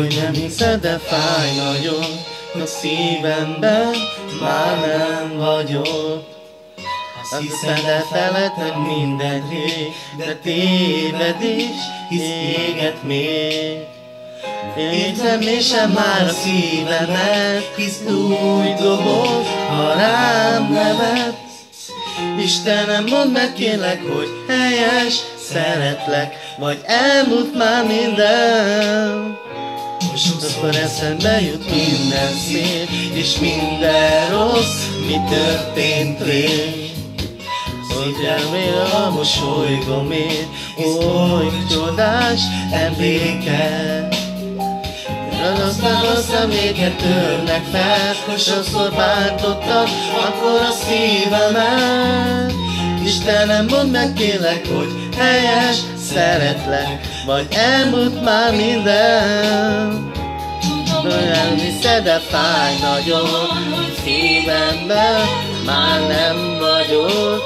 hogy nem hiszed, de fáj nagyon, hogy szívemben már nem vagyok. Azt hiszed, elfeledted minden rég, de téved is, hisz éget még. Érzem sem már a szívemet, hisz úgy dobog, ha rám nevet. Istenem, mondd meg kérlek, hogy helyes, szeretlek, vagy elmúlt már minden. Sokszor eszembe jut minden szép, és minden rossz, mi történt rég. Elmél a mosolygomért, oly csodás emléket. Aztán rossz emléket törnek fel, hogy sokszor bántottam, akkor a szívemet. Istenem, mondd meg kérlek, hogy helyes, szeretlek, vagy elmúlt már minden. Hiszed, de fáj nagyon, szívemben már nem vagyok.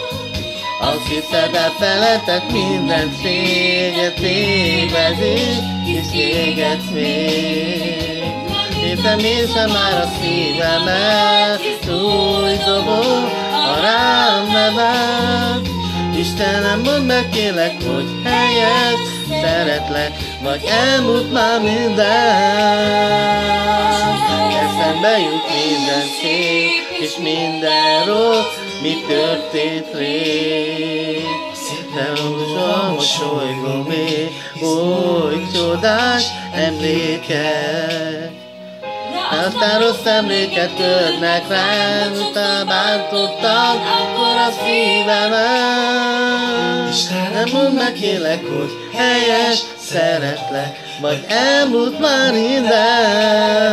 Azt hiszed, elfeledtek minden szégyet, tévedés, és égetsz még. Hiszem, észre már a szívemet, új dobó, a rám nevet. Istenem, mondd meg kérlek, hogy helyet szeretlek, vagy elmúlt már minden. Eszembe jut minden szép, és minden rossz, mi történt rég. De a mosolygom még, oly csodás emlékek. Aztán rossz emléket törnek rám, utána bántottam, akkor a szívemet. Nem mondd meg kérlek, hogy helyes, szeretlek, vagy elmúlt már minden.